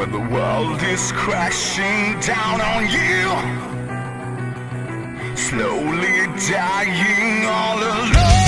When the world is crashing down on you. Slowly dying all alone.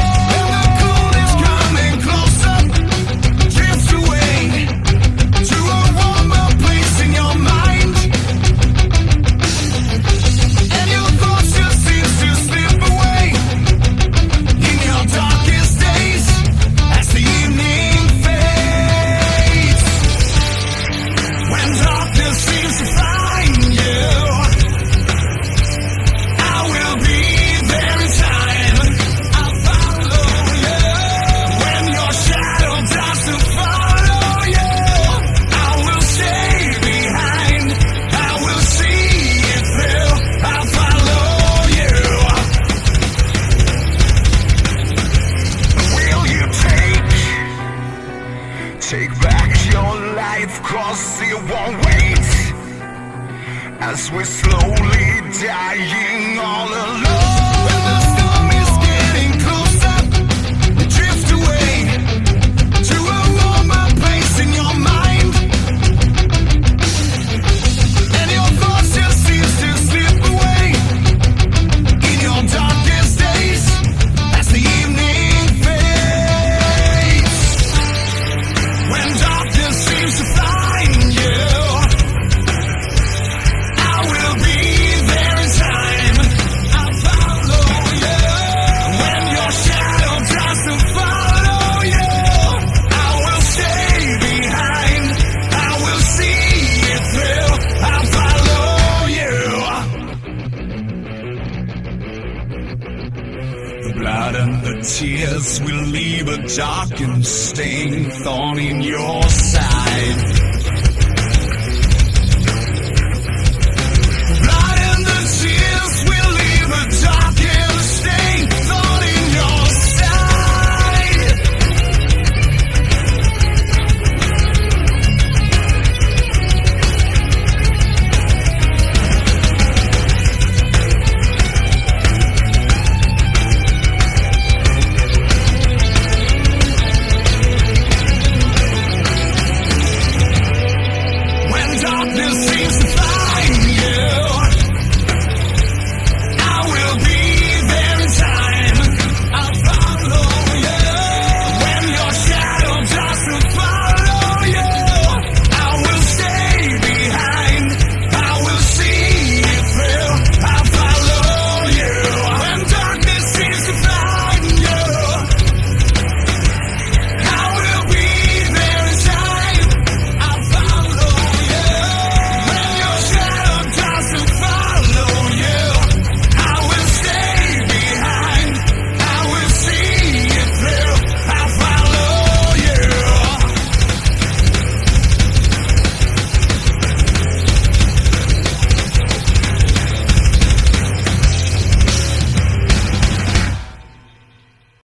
Take back your life cause it won't wait. As we're slowly dying all alone. blood and the tears will leave a darkened stain thorn in your side.